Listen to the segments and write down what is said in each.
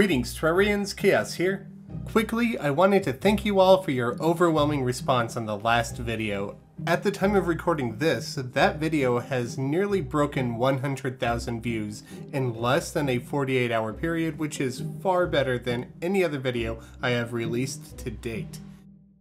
Greetings, Terrarians, Khaios here. Quickly, I wanted to thank you all for your overwhelming response on the last video. At the time of recording this, that video has nearly broken 100,000 views in less than a 48 hour period, which is far better than any other video I have released to date.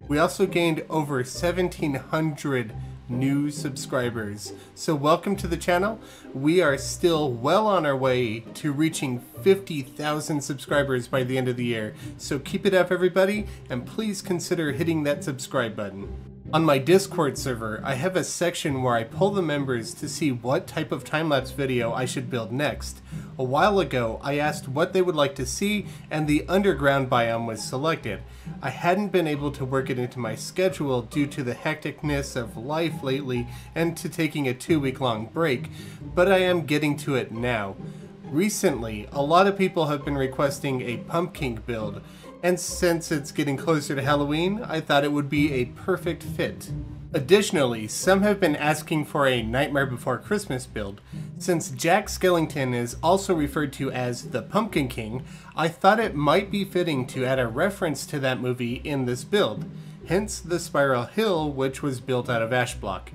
We also gained over 1,700 new subscribers. So welcome to the channel. We are still well on our way to reaching 50,000 subscribers by the end of the year. So keep it up everybody and please consider hitting that subscribe button. On my Discord server, I have a section where I pull the members to see what type of time-lapse video I should build next. A while ago, I asked what they would like to see, and the underground biome was selected. I hadn't been able to work it into my schedule due to the hecticness of life lately and to taking a two-week long break, but I am getting to it now. Recently, a lot of people have been requesting a pumpkin build, and since it's getting closer to Halloween, I thought it would be a perfect fit. Additionally, some have been asking for a Nightmare Before Christmas build. Since Jack Skellington is also referred to as the Pumpkin King, I thought it might be fitting to add a reference to that movie in this build, hence the Spiral Hill which was built out of ash block.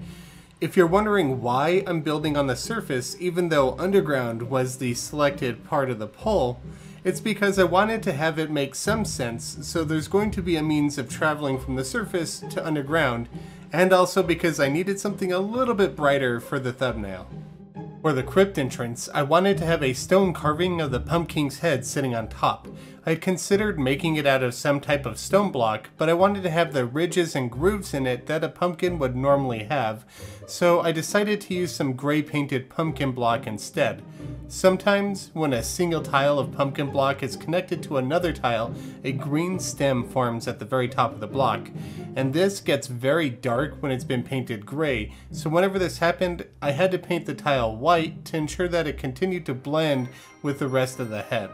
If you're wondering why I'm building on the surface even though underground was the selected part of the poll, it's because I wanted to have it make some sense, so there's going to be a means of traveling from the surface to underground, and also because I needed something a little bit brighter for the thumbnail. For the crypt entrance, I wanted to have a stone carving of the pumpkin's head sitting on top. I considered making it out of some type of stone block, but I wanted to have the ridges and grooves in it that a pumpkin would normally have, so I decided to use some gray painted pumpkin block instead. Sometimes, when a single tile of pumpkin block is connected to another tile, a green stem forms at the very top of the block, and this gets very dark when it's been painted gray, so whenever this happened, I had to paint the tile white to ensure that it continued to blend with the rest of the head.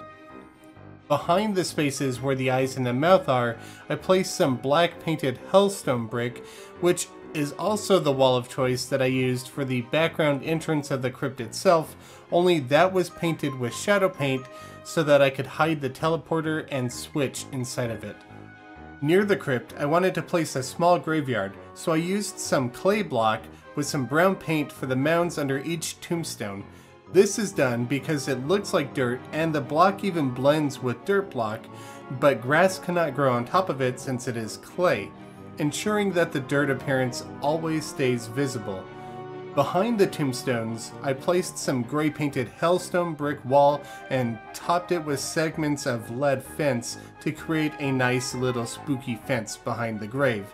Behind the spaces where the eyes and the mouth are, I placed some black painted hellstone brick, which is also the wall of choice that I used for the background entrance of the crypt itself, only that was painted with shadow paint so that I could hide the teleporter and switch inside of it. Near the crypt, I wanted to place a small graveyard, so I used some clay block with some brown paint for the mounds under each tombstone, this is done because it looks like dirt and the block even blends with dirt block, but grass cannot grow on top of it since it is clay, ensuring that the dirt appearance always stays visible. Behind the tombstones, I placed some gray painted hellstone brick wall and topped it with segments of lead fence to create a nice little spooky fence behind the grave.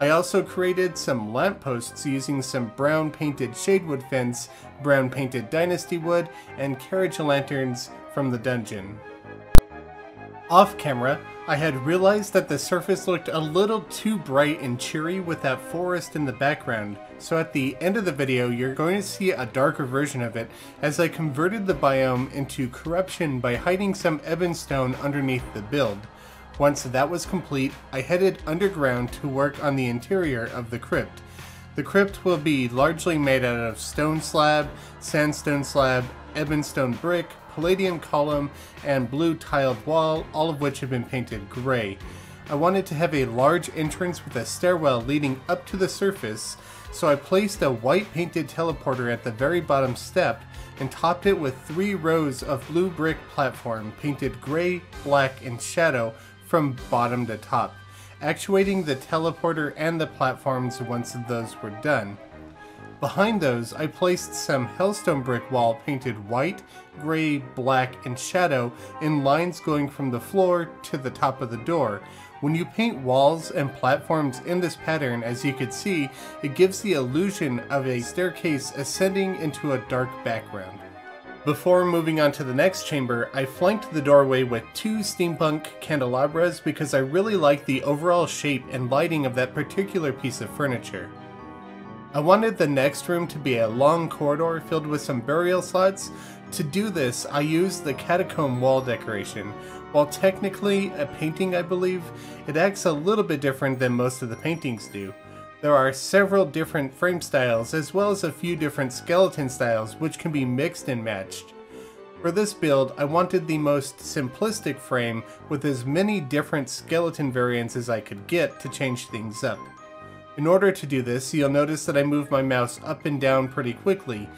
I also created some lampposts using some brown painted shadewood fence, brown painted dynasty wood, and carriage lanterns from the dungeon. Off camera, I had realized that the surface looked a little too bright and cheery with that forest in the background, so at the end of the video you're going to see a darker version of it as I converted the biome into corruption by hiding some ebonstone underneath the build. Once that was complete, I headed underground to work on the interior of the crypt. The crypt will be largely made out of stone slab, sandstone slab, ebonstone brick, palladium column, and blue tiled wall, all of which have been painted gray. I wanted to have a large entrance with a stairwell leading up to the surface, so I placed a white painted teleporter at the very bottom step and topped it with three rows of blue brick platform painted gray, black, and shadow from bottom to top, actuating the teleporter and the platforms once those were done. Behind those, I placed some hellstone brick wall painted white, gray, black, and shadow in lines going from the floor to the top of the door. When you paint walls and platforms in this pattern, as you can see, it gives the illusion of a staircase ascending into a dark background. Before moving on to the next chamber, I flanked the doorway with two steampunk candelabras because I really like the overall shape and lighting of that particular piece of furniture. I wanted the next room to be a long corridor filled with some burial slots. To do this, I used the catacomb wall decoration. While technically a painting I believe, it acts a little bit different than most of the paintings do. There are several different frame styles as well as a few different skeleton styles which can be mixed and matched. For this build, I wanted the most simplistic frame with as many different skeleton variants as I could get to change things up. In order to do this, you'll notice that I move my mouse up and down pretty quickly.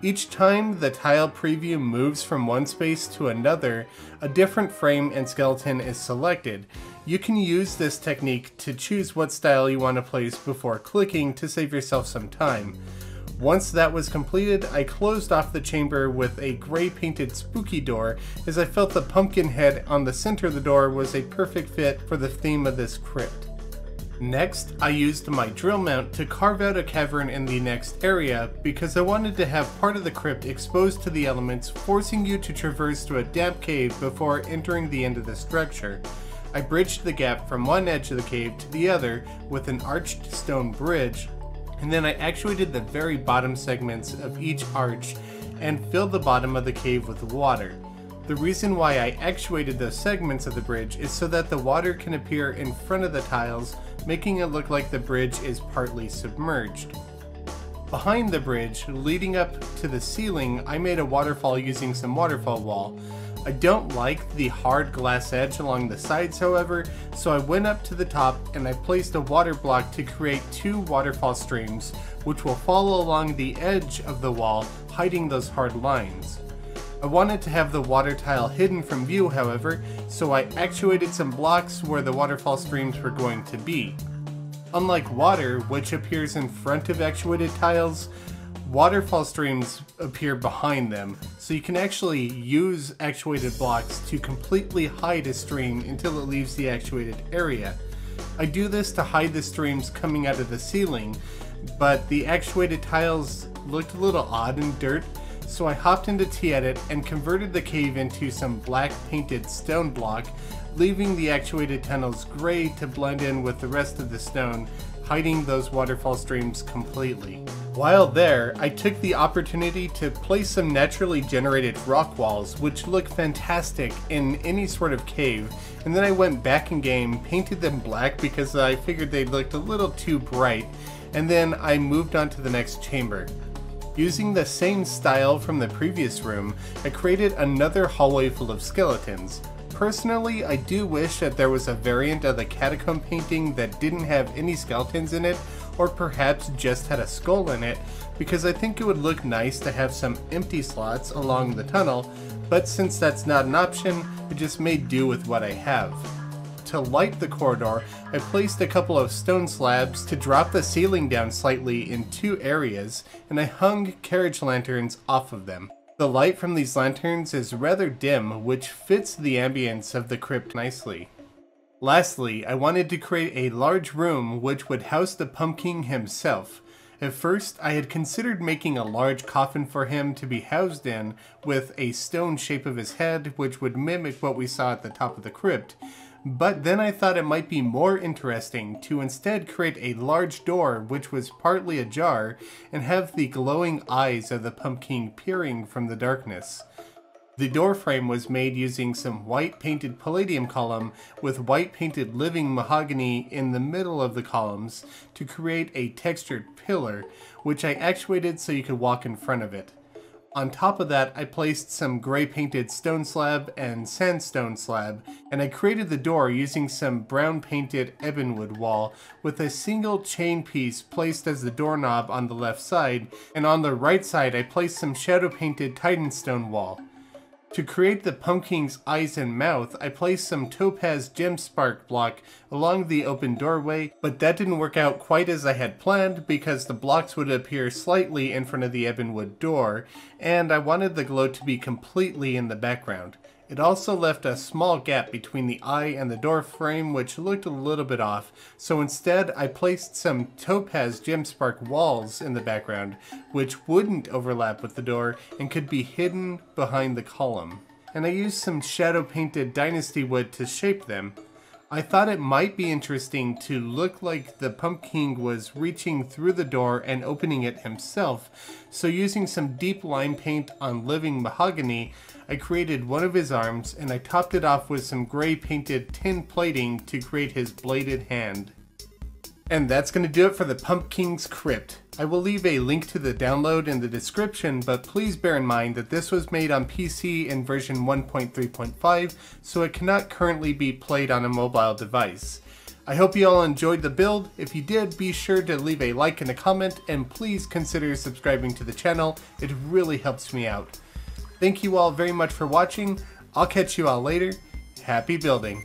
Each time the tile preview moves from one space to another, a different frame and skeleton is selected. You can use this technique to choose what style you want to place before clicking to save yourself some time. Once that was completed, I closed off the chamber with a gray painted spooky door as I felt the pumpkin head on the center of the door was a perfect fit for the theme of this crypt. Next, I used my drill mount to carve out a cavern in the next area because I wanted to have part of the crypt exposed to the elements, forcing you to traverse through a damp cave before entering the end of the structure. I bridged the gap from one edge of the cave to the other with an arched stone bridge, and then I actuated the very bottom segments of each arch and filled the bottom of the cave with water. The reason why I actuated those segments of the bridge is so that the water can appear in front of the tiles, making it look like the bridge is partly submerged. Behind the bridge, leading up to the ceiling, I made a waterfall using some waterfall wall. I don't like the hard glass edge along the sides however, so I went up to the top and I placed a water block to create two waterfall streams, which will follow along the edge of the wall, hiding those hard lines. I wanted to have the water tile hidden from view, however, so I actuated some blocks where the waterfall streams were going to be. Unlike water, which appears in front of actuated tiles, waterfall streams appear behind them, so you can actually use actuated blocks to completely hide a stream until it leaves the actuated area. I do this to hide the streams coming out of the ceiling, but the actuated tiles looked a little odd in dirt, so I hopped into TEdit and converted the cave into some black painted stone block, leaving the actuated tunnels gray to blend in with the rest of the stone, hiding those waterfall streams completely. While there, I took the opportunity to place some naturally generated rock walls, which look fantastic in any sort of cave, and then I went back in game, painted them black because I figured they looked a little too bright, and then I moved on to the next chamber. Using the same style from the previous room, I created another hallway full of skeletons. Personally, I do wish that there was a variant of the catacomb painting that didn't have any skeletons in it, or perhaps just had a skull in it, because I think it would look nice to have some empty slots along the tunnel, but since that's not an option, I just made do with what I have to light the corridor, I placed a couple of stone slabs to drop the ceiling down slightly in two areas, and I hung carriage lanterns off of them. The light from these lanterns is rather dim, which fits the ambience of the crypt nicely. Lastly, I wanted to create a large room which would house the Pumpking himself. At first, I had considered making a large coffin for him to be housed in, with a stone shape of his head, which would mimic what we saw at the top of the crypt, but then I thought it might be more interesting to instead create a large door which was partly ajar and have the glowing eyes of the pumpkin peering from the darkness. The door frame was made using some white painted palladium column with white painted living mahogany in the middle of the columns to create a textured pillar, which I actuated so you could walk in front of it. On top of that, I placed some gray painted stone slab and sandstone slab, and I created the door using some brown painted ebonwood wall with a single chain piece placed as the doorknob on the left side, and on the right side I placed some shadow painted titanstone wall. To create the pumpkin's eyes and mouth, I placed some topaz gem spark block along the open doorway, but that didn't work out quite as I had planned because the blocks would appear slightly in front of the ebonwood door, and I wanted the glow to be completely in the background. It also left a small gap between the eye and the door frame which looked a little bit off, so instead I placed some topaz gemspark walls in the background, which wouldn't overlap with the door and could be hidden behind the column. And I used some shadow painted dynasty wood to shape them. I thought it might be interesting to look like the Pumpking was reaching through the door and opening it himself, so using some deep lime paint on living mahogany, I created one of his arms and I topped it off with some gray painted tin plating to create his bladed hand. And that's going to do it for the Pumpking's Crypt. I will leave a link to the download in the description, but please bear in mind that this was made on PC in version 1.3.5, so it cannot currently be played on a mobile device. I hope you all enjoyed the build. If you did, be sure to leave a like and a comment, and please consider subscribing to the channel. It really helps me out. Thank you all very much for watching. I'll catch you all later. Happy building!